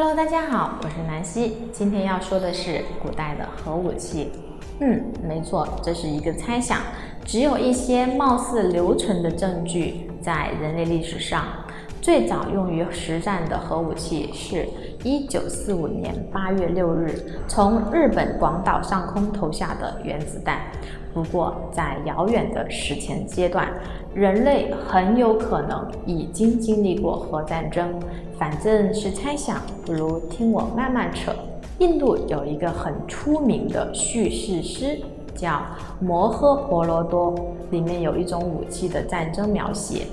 Hello，大家好，我是南希。今天要说的是古代的核武器。嗯，没错，这是一个猜想，只有一些貌似留存的证据在人类历史上。最早用于实战的核武器是1945年8月6日从日本广岛上空投下的原子弹。不过，在遥远的史前阶段，人类很有可能已经经历过核战争。反正是猜想，不如听我慢慢扯。印度有一个很出名的叙事诗，叫《摩诃婆罗多》，里面有一种武器的战争描写。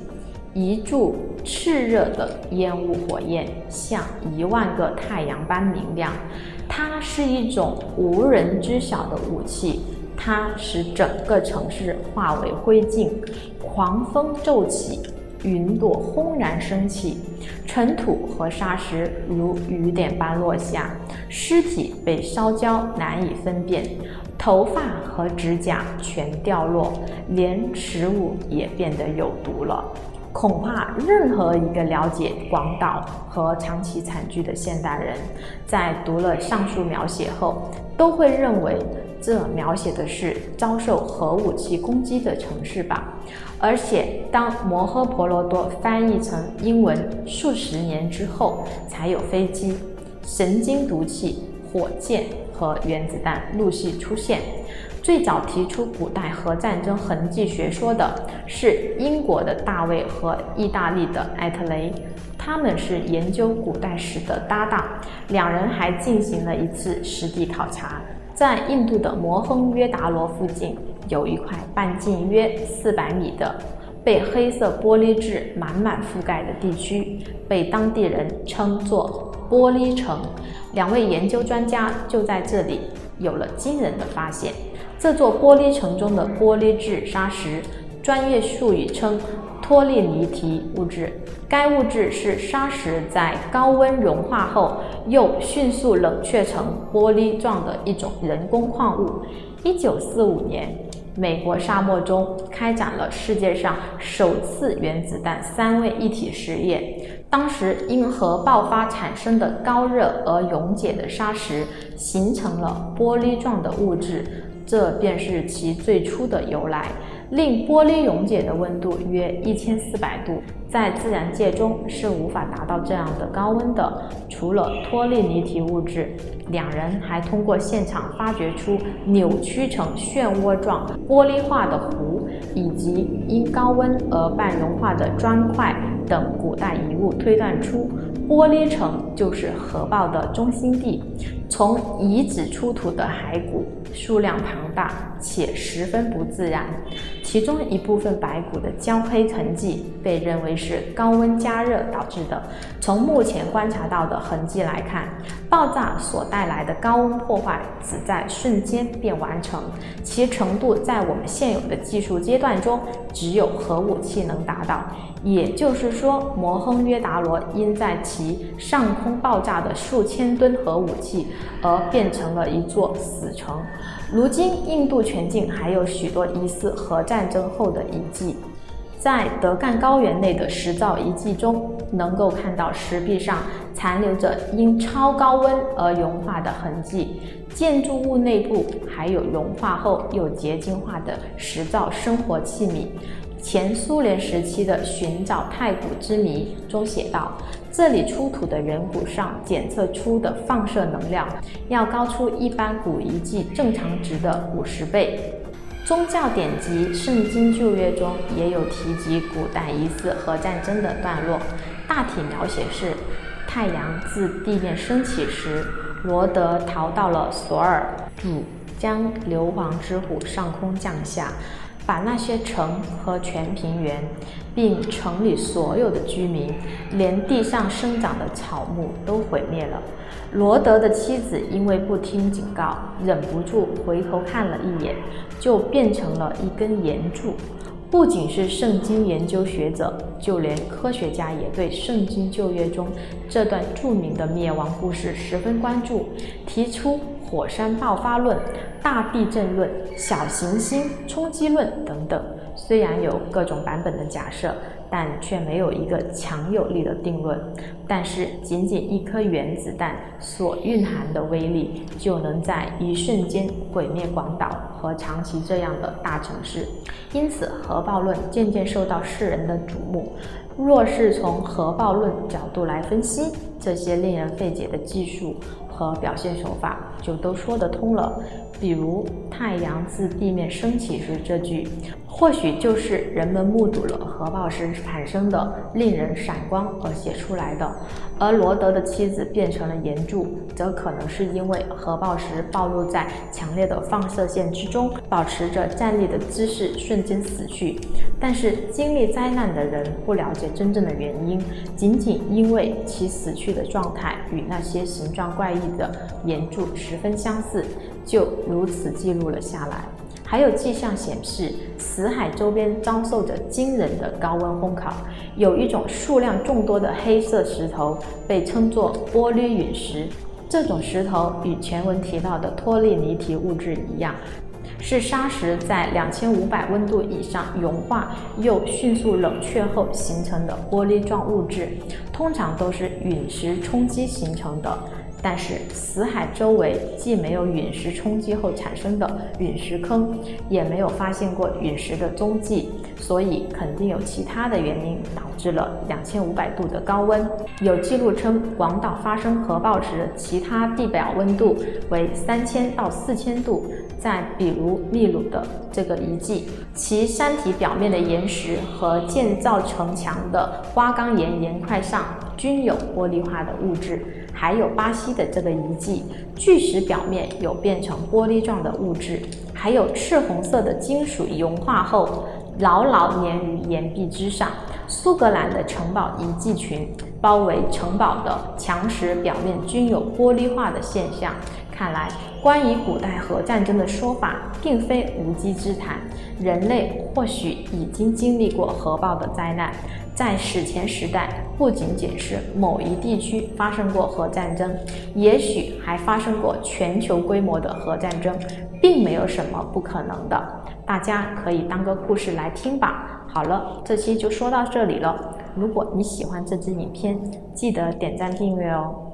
一柱炽热的烟雾火焰，像一万个太阳般明亮。它是一种无人知晓的武器，它使整个城市化为灰烬。狂风骤起，云朵轰然升起，尘土和沙石如雨点般落下，尸体被烧焦难以分辨，头发和指甲全掉落，连食物也变得有毒了。恐怕任何一个了解广岛和长崎惨剧的现代人，在读了上述描写后，都会认为这描写的是遭受核武器攻击的城市吧。而且，当摩诃婆罗多翻译成英文数十年之后，才有飞机、神经毒气、火箭和原子弹陆续出现。最早提出古代核战争痕迹学说的是英国的大卫和意大利的艾特雷，他们是研究古代史的搭档，两人还进行了一次实地考察，在印度的摩亨约达罗附近有一块半径约四百米的被黑色玻璃质满满覆盖的地区，被当地人称作玻璃城。两位研究专家就在这里有了惊人的发现。这座玻璃城中的玻璃质砂石，专业术语称托利尼提物质。该物质是砂石在高温融化后又迅速冷却成玻璃状的一种人工矿物。一九四五年，美国沙漠中开展了世界上首次原子弹三位一体实验。当时因核爆发产生的高热而溶解的砂石，形成了玻璃状的物质。这便是其最初的由来。令玻璃溶解的温度约一千四百度，在自然界中是无法达到这样的高温的。除了托利尼提物质，两人还通过现场发掘出扭曲成漩涡状玻璃化的湖，以及因高温而半融化的砖块等古代遗物，推断出玻璃城就是核爆的中心地。从遗址出土的骸骨数量庞大且十分不自然，其中一部分白骨的焦黑痕迹被认为是高温加热导致的。从目前观察到的痕迹来看，爆炸所带来的高温破坏只在瞬间便完成，其程度在我们现有的技术阶段中只有核武器能达到。也就是说，摩亨约达罗因在其上空爆炸的数千吨核武器而变成了一座死城。如今，印度全境还有许多疑似核战争后的遗迹，在德干高原内的石造遗迹中，能够看到石壁上残留着因超高温而融化的痕迹。建筑物内部还有融化后又结晶化的石造生活器皿。前苏联时期的《寻找太古之谜》中写道，这里出土的人骨上检测出的放射能量要高出一般古遗迹正常值的五十倍。宗教典籍《圣经旧约》中也有提及古代疑似核战争的段落，大体描写是：太阳自地面升起时，罗德逃到了索尔，主将硫磺之火上空降下。把那些城和全平原，并城里所有的居民，连地上生长的草木都毁灭了。罗德的妻子因为不听警告，忍不住回头看了一眼，就变成了一根岩柱。不仅是圣经研究学者，就连科学家也对圣经旧约中这段著名的灭亡故事十分关注，提出火山爆发论。大地震论、小行星冲击论等等，虽然有各种版本的假设，但却没有一个强有力的定论。但是，仅仅一颗原子弹所蕴含的威力，就能在一瞬间毁灭广岛和长崎这样的大城市。因此，核爆论渐渐受到世人的瞩目。若是从核爆论角度来分析这些令人费解的技术和表现手法，就都说得通了。比如“太阳自地面升起时”这句，或许就是人们目睹了核爆时产生的令人闪光而写出来的；而罗德的妻子变成了岩柱，则可能是因为核爆时暴露在强烈的放射线之中，保持着站立的姿势，瞬间死去。但是经历灾难的人不了解真正的原因，仅仅因为其死去的状态与那些形状怪异的岩柱十分相似，就如此记录了下来。还有迹象显示，死海周边遭受着惊人的高温烘烤，有一种数量众多的黑色石头被称作玻璃陨石。这种石头与前文提到的托利尼提物质一样。是砂石在两千五百温度以上融化又迅速冷却后形成的玻璃状物质，通常都是陨石冲击形成的。但是死海周围既没有陨石冲击后产生的陨石坑，也没有发现过陨石的踪迹，所以肯定有其他的原因导致了两千五百度的高温。有记录称，广岛发生核爆时，其他地表温度为三千到四千度。再比如秘鲁的这个遗迹，其山体表面的岩石和建造城墙的花岗岩岩块上均有玻璃化的物质。还有巴西的这个遗迹，巨石表面有变成玻璃状的物质，还有赤红色的金属融化后牢牢粘于岩壁之上。苏格兰的城堡遗迹群包围城堡的墙石表面均有玻璃化的现象。看来，关于古代核战争的说法并非无稽之谈。人类或许已经经历过核爆的灾难。在史前时代，不仅仅是某一地区发生过核战争，也许还发生过全球规模的核战争，并没有什么不可能的。大家可以当个故事来听吧。好了，这期就说到这里了。如果你喜欢这支影片，记得点赞订阅哦。